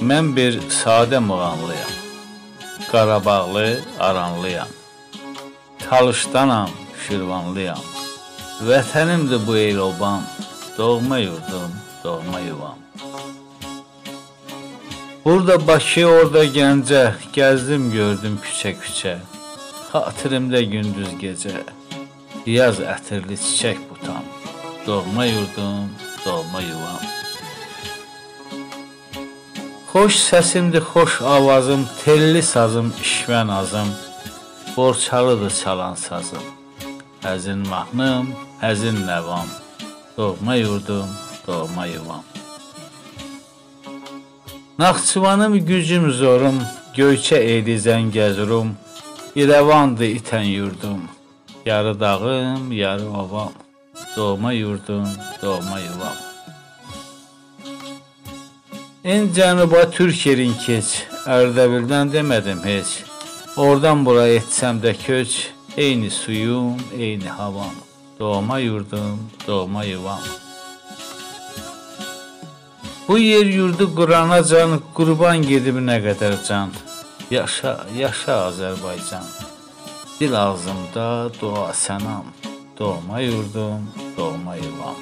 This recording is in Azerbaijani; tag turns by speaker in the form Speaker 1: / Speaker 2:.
Speaker 1: Mən bir sadə muğamlıyam. Qarabağlı, aranlıyam. Talışdanam, Şirvanlıyam. Vətənimdir bu el obam, doğma yurdum, doğma yuvam. Burada Bakı, orada Gəncə, gəzdim, gördüm küçə-küçə. Xatirimdə gündüz gecə. Yaz ətirli çiçək butam. Doğma yurdum, doğma yuvam. Xoş səsimdir, xoş avazım, telli sazım, işvən azım. Borçalıdır çalan sazım. Həzin mahnım, həzin nəvam. Doğma yurdum, doğma yuvam. Naxçıvanım gücüm zorum, Göyçə eydi Zəngəzurum, İrəvandır itən yurdum. Yarı dağım, yarı ovam. Doğma yurdum, doğma yuvam. En cənuba Türk yerin keç, Ərdəbildən demədim heç. Oradan bura etsəm də köç, eyni suyum, eyni havam. Doğma yurdum, doğma yuvam. Bu yer yurdu qurana can, qurban gedib nə qədər can. Yaşa, yaşa Azərbaycan. Dil ağzımda dua sənam. Doğma yurdum, doğma yuvam.